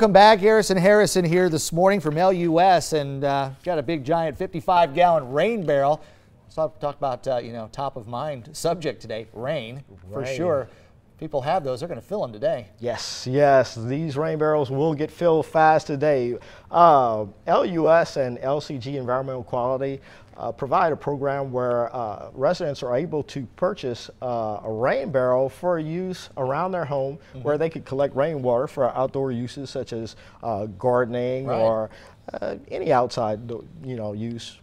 Welcome back, Harrison Harrison here this morning from LUS, and uh, got a big giant 55 gallon rain barrel. So I'll talk about uh, you know top of mind subject today, rain, for sure. People have those; they're going to fill them today. Yes, yes, these rain barrels will get filled fast today. Uh, LUS and LCG Environmental Quality uh, provide a program where uh, residents are able to purchase uh, a rain barrel for use around their home Mm-hmm. where they could collect rainwater for outdoor uses such as uh, gardening Right. or uh, any outside you know use.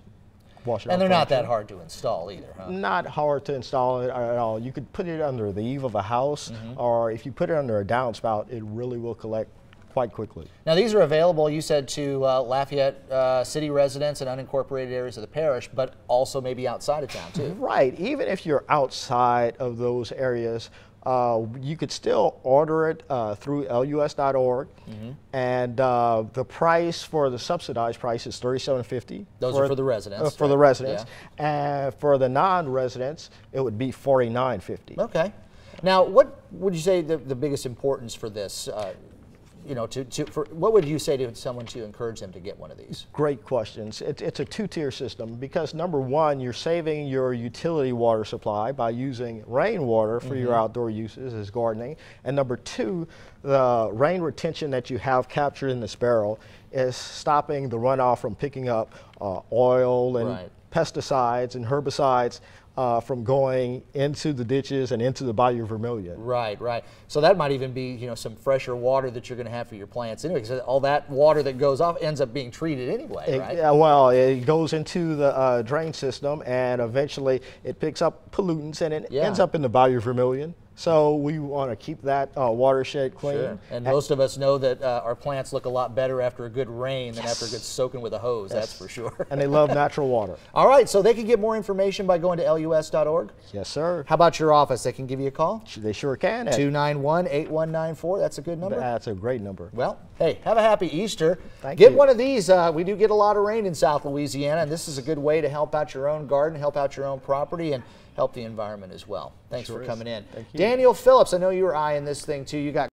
Washing And off they're not that hard to install either, huh? Not hard to install it at all. You could put it under the eave of a house, Mm-hmm. or if you put it under a downspout, it really will collect quite quickly. Now these are available, you said, to uh, Lafayette uh, city residents and unincorporated areas of the parish, but also maybe outside of town too. Right. Even if you're outside of those areas, uh, you could still order it uh, through lus.org, Mm-hmm. and uh, the price for the subsidized price is thirty-seven fifty. Those are for the residents, Uh, for the right? residents, and for the non-residents, it would be forty-nine fifty. Okay. Now, what would you say the, the biggest importance for this? You know, to, to for what would you say to someone to encourage them to get one of these? Great questions. It, it's a two-tier system because number one, you're saving your utility water supply by using rainwater for your outdoor uses as gardening. And number two, the rain retention that you have captured in this barrel is stopping the runoff from picking up uh, oil and Right. pesticides and herbicides uh, from going into the ditches and into the Bayou Vermilion. Right, right. So that might even be, you know, some fresher water that you're going to have for your plants anyway, because all that water that goes off ends up being treated anyway, It- right? yeah, well, it goes into the uh, drain system and eventually it picks up pollutants and it Yeah. ends up in the Bayou Vermilion. So we want to keep that uh, watershed clean. Sure. And most of us know that uh, our plants look a lot better after a good rain than after a good soaking with a hose. That's for sure. and they love natural water. All right, so they can get more information by going to lus.org. Yes, sir. How about your office? They can give you a call. They sure can. 291 8194. That's a good number. That's a great number. Well, hey, have a happy Easter. Thank get you. one of these. Uh, we do get a lot of rain in South Louisiana, and this is a good way to help out your own garden, help out your own property, and help the environment as well. Thanks Sure for is. coming in. Thank you. Daniel Phillips, I know you were eyeing this thing too. You got